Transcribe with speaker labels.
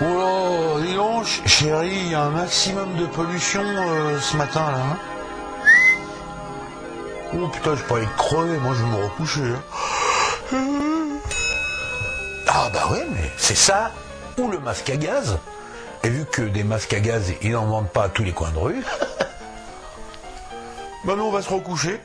Speaker 1: Bon, ch- chérie, il y a un maximum de pollution euh, ce matin là. Hein. Oh putain, je pourrais être crevé, moi je vais me recoucher. Hein. Ah bah ouais, mais c'est ça ou le masque à gaz. Et vu que des masques à gaz, ils n'en vendent pas à tous les coins de rue. bah nous on va se recoucher.